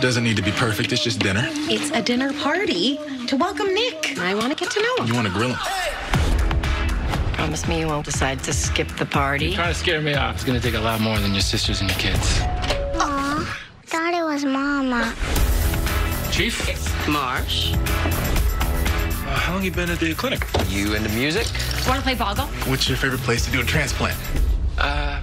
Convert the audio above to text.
Doesn't need to be perfect. It's just dinner. It's a dinner party to welcome Nick. I want to get to know him. You want to grill him? Promise me you won't decide to skip the party. You're Trying to scare me off. It's gonna take a lot more than your sisters and your kids. Aw, thought it was Mama. Chief? Marsh. Uh, how long you been at the clinic? You into music? Want to play Boggle? What's your favorite place to do a transplant? Uh,